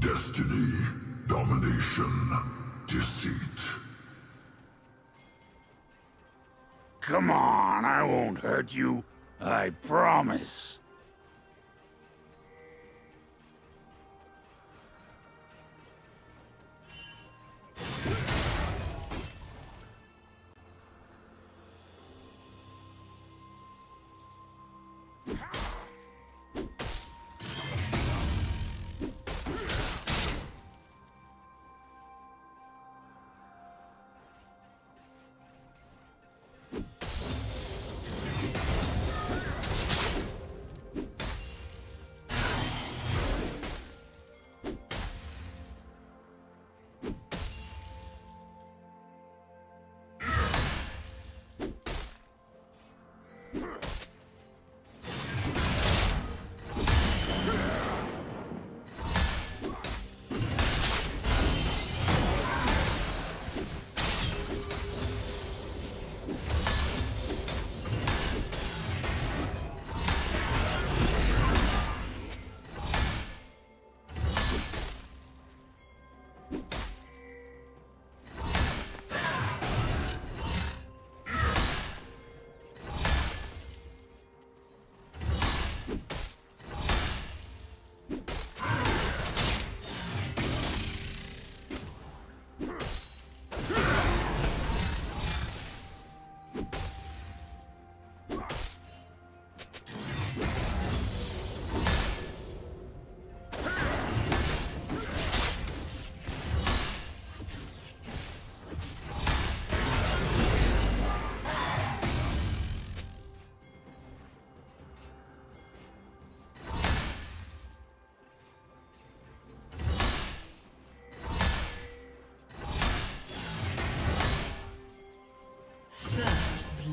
Destiny, domination, deceit. Come on, I won't hurt you. I promise.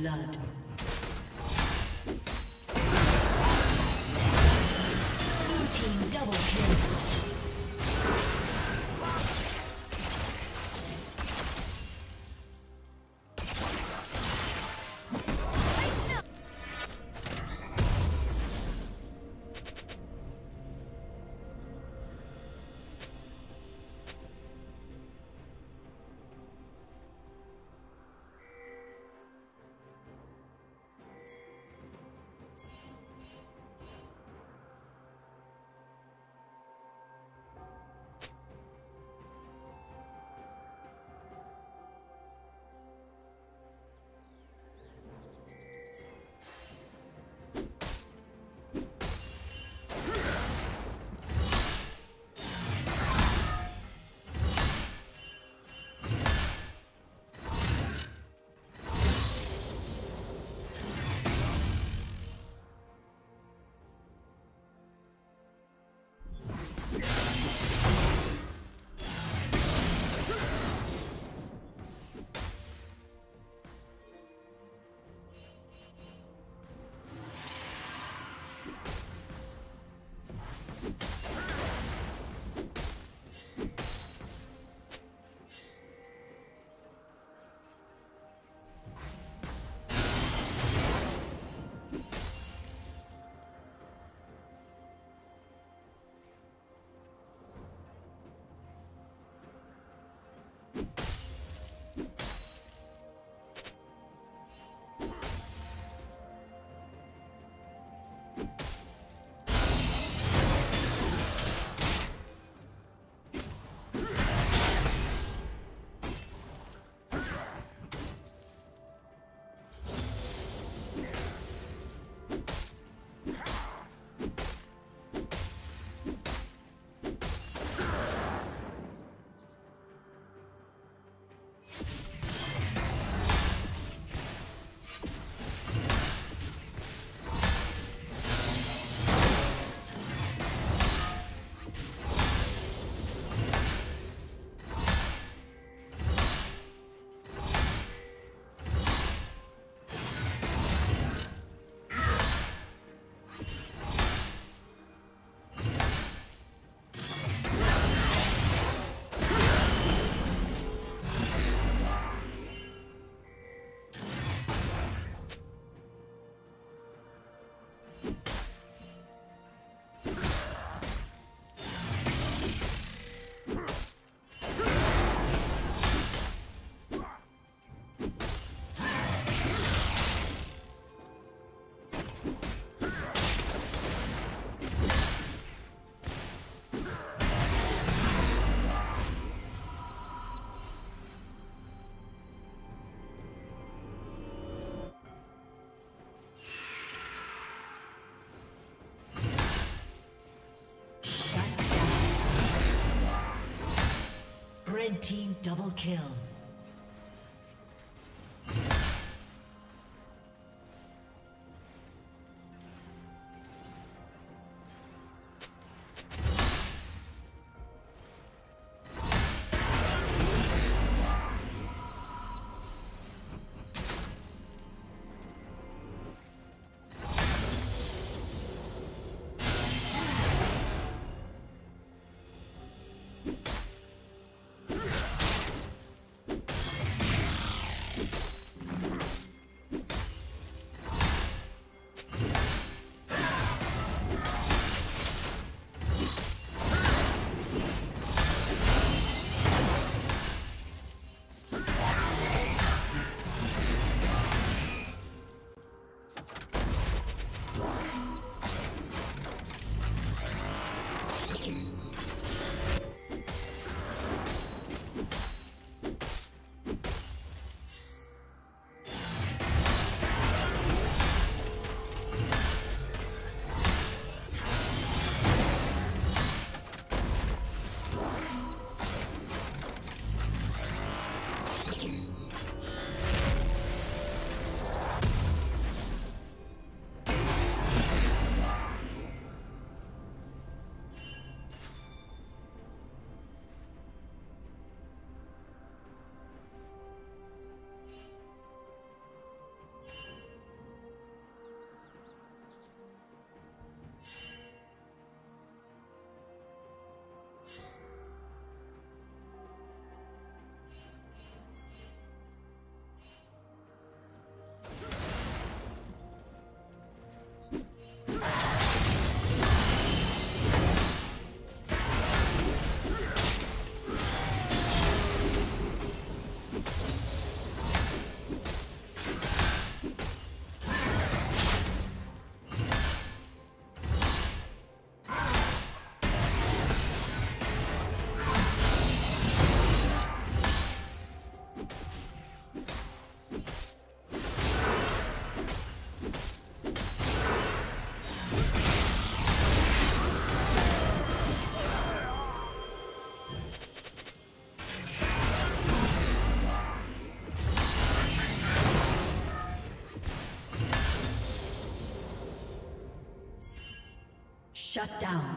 Blood. Team double kill. Shut down.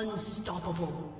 Unstoppable.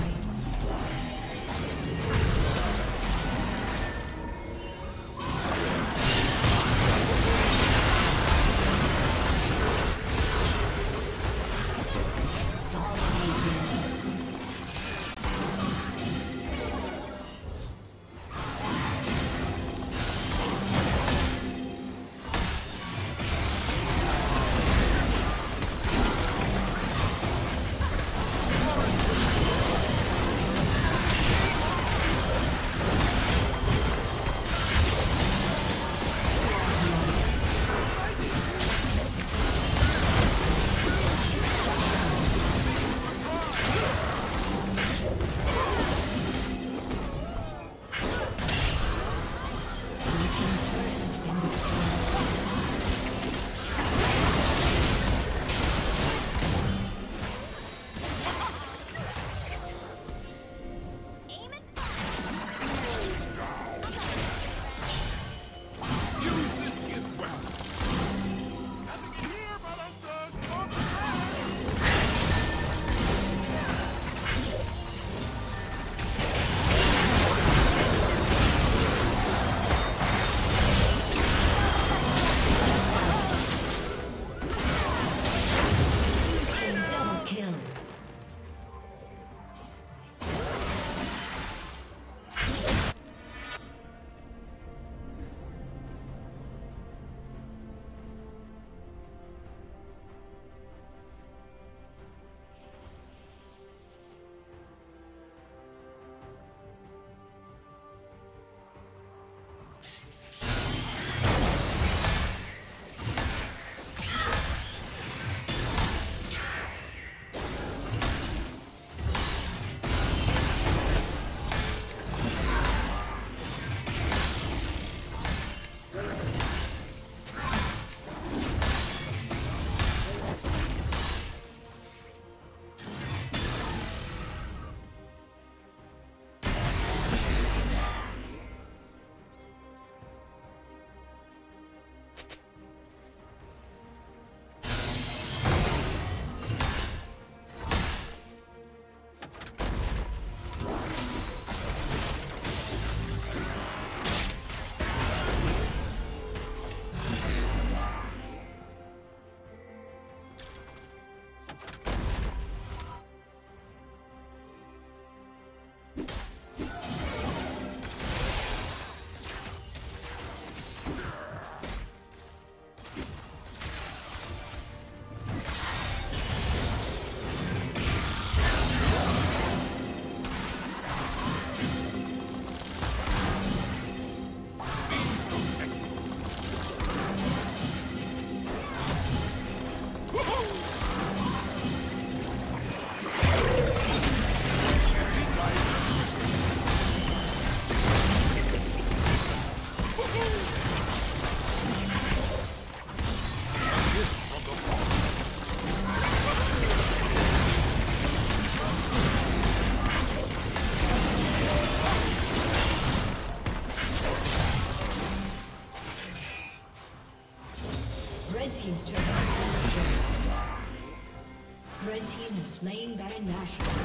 Slain Baron Nashor.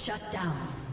Shut down.